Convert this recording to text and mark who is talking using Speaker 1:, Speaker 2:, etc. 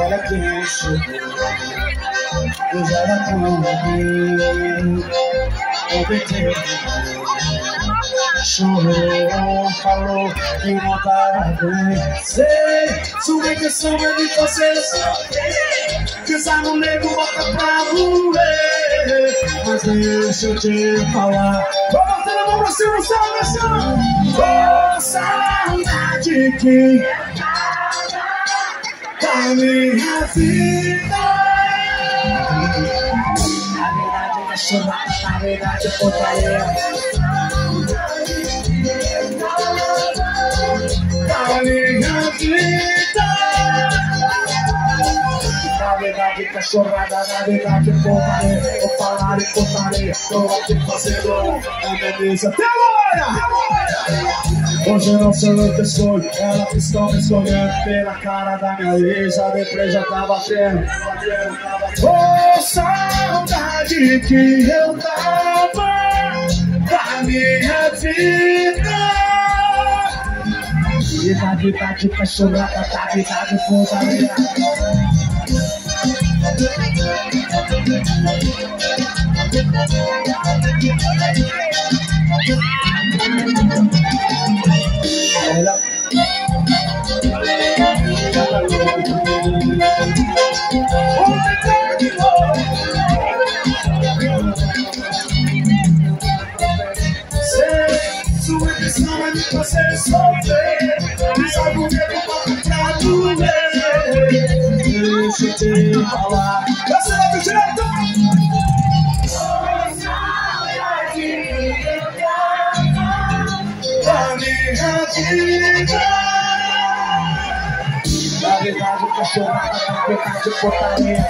Speaker 1: Olha quem chegou Eu já era tão Obteve Chorou, falou que não tava bem. Sei, sua intenção é de você Pensar no nego, bota pra moer Mas deixa eu te falar. Vou bater a mão pra cima, salve Oh, saudade que minha vida Na verdade é na verdade é portaria Da minha vida Na verdade cachorrada, na verdade portaria Vou falar e portaria, tô aqui fazendo a mesa Até agora! Hoje não sei o que sou, ela piscou me escolhendo pela cara da minha ex, a depressa tá batendo. Oh, saudade que eu tava da minha vida. Vida, vida de cachorrada, tá vida de putaria. Sua você sofrer Sabe o eu boto pra doer Deixa eu te falar Essa é do direto Da minha vida verdade, cachorrada, verdade, portaria